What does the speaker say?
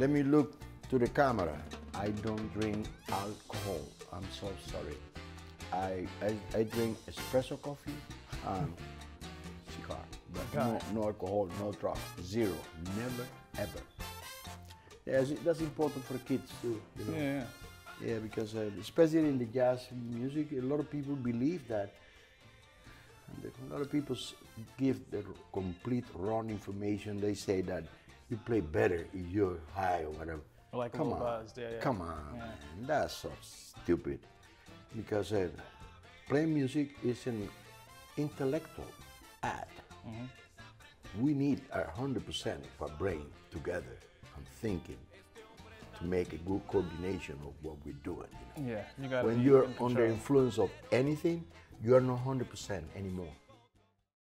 Let me look to the camera. I don't drink alcohol. I'm so sorry. I, I, I drink espresso coffee and cigar, but no, no alcohol, no drugs, zero, never, ever. Yes, that's important for kids too. You know? Yeah, yeah. Yeah, because uh, especially in the jazz music, a lot of people believe that. And A lot of people give the complete wrong information. They say that you play better if you're high or whatever. Like Come on, yeah, yeah. come on, Yeah. man. that's so stupid. Because uh, playing music is an intellectual act. Mm-hmm. We need a hundred percent of our brain together and thinking to make a good coordination of what we're doing. you know. Yeah, you got When you're under influence of anything, you are not hundred percent anymore.